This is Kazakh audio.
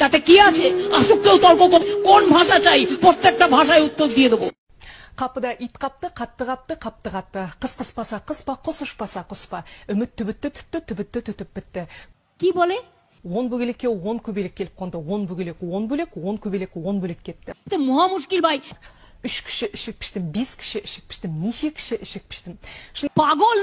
তাতে কি আছে? আসুককেও তর্ক কোন ভাষা চাই? প্রত্যেকটা ভাষায় উত্তর দিয়ে দেবো। қапыда ит қапты қатты қапты қапты қатты қыс қыспаса қыспа құс ұшпаса құспа үміт түбітті түтті түбітті түтіп бітті ки боле он бөгелекке он көбелек келіп қонды он бөгелек он бөлек он көбелек он бөлек кетті мұға мүшкіл үш кіші ішік піштім бес кіші ішік піштім неше кіші ішік піштім пагол